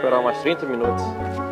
esperar mais 30 minutos.